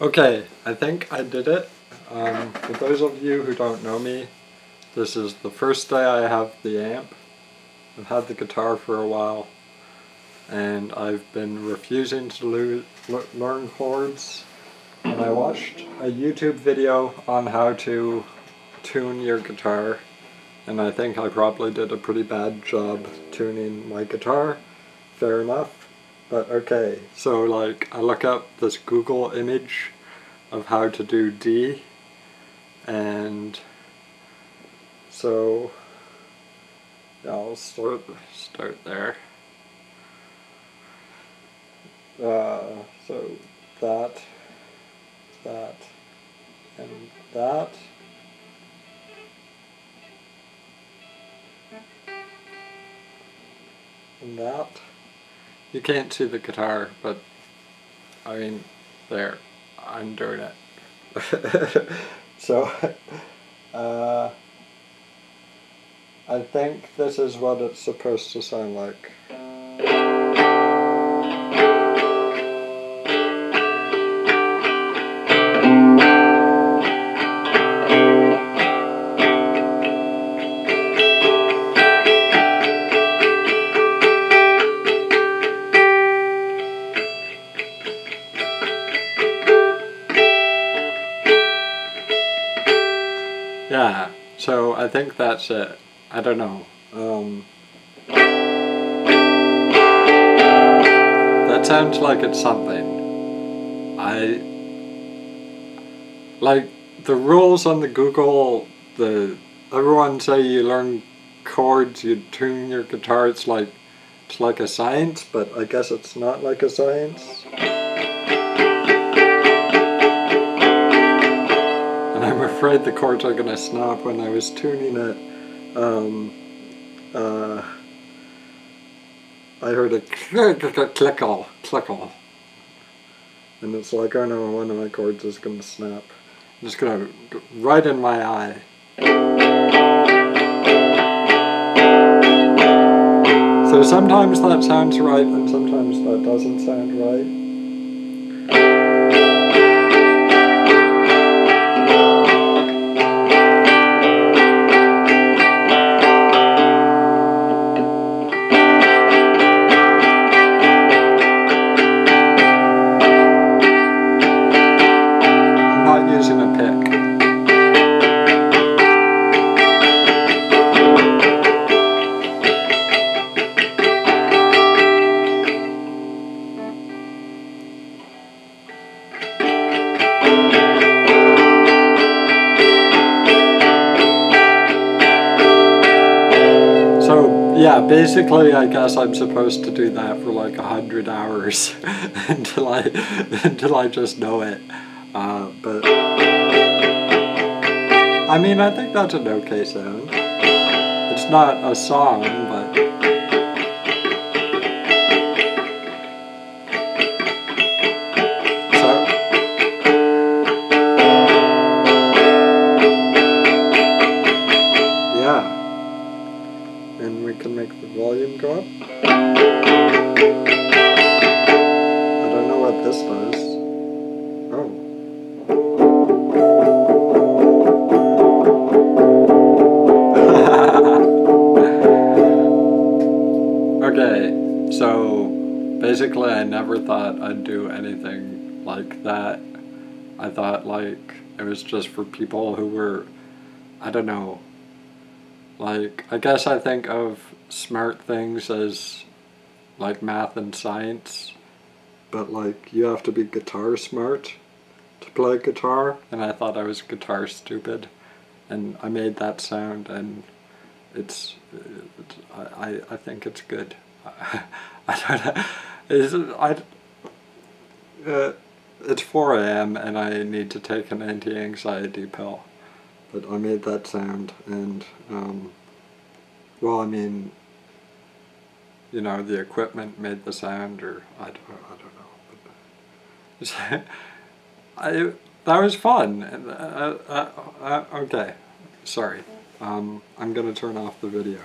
Okay, I think I did it. Um, for those of you who don't know me, this is the first day I have the amp. I've had the guitar for a while and I've been refusing to learn chords and I watched a YouTube video on how to tune your guitar and I think I probably did a pretty bad job tuning my guitar. Fair enough. But okay, so like I look up this Google image of how to do D and so I'll start start there. Uh, so that, that, and that. And that. You can't see the guitar, but I mean, there, I'm doing it. so, uh, I think this is what it's supposed to sound like. Yeah, so I think that's it. I don't know. Um, that sounds like it's something. I like the rules on the Google. The everyone say you learn chords, you tune your guitar. It's like it's like a science, but I guess it's not like a science. Afraid the cords are going to snap when I was tuning it. Um, uh, I heard a click click clickle, clickle. And it's like, oh no, one of my cords is going to snap. I'm just going to, right in my eye. So sometimes that sounds right and sometimes that doesn't sound right. Yeah, basically, I guess I'm supposed to do that for like a hundred hours until I until I just know it. Uh, but I mean, I think that's an okay sound. It's not a song, but. Can make the volume go up. I don't know what this does. Oh. okay, so basically I never thought I'd do anything like that. I thought like it was just for people who were, I don't know, like, I guess I think of smart things as like math and science, but like you have to be guitar smart to play guitar, and I thought I was guitar stupid, and I made that sound, and it's, it's I, I think it's good. I don't know. Is I, uh, it's 4 a.m. and I need to take an anti-anxiety pill but I made that sound and um, well I mean you know the equipment made the sound or I don't, I don't know. I that was fun. Uh, uh, uh, okay sorry. Um, I'm gonna turn off the video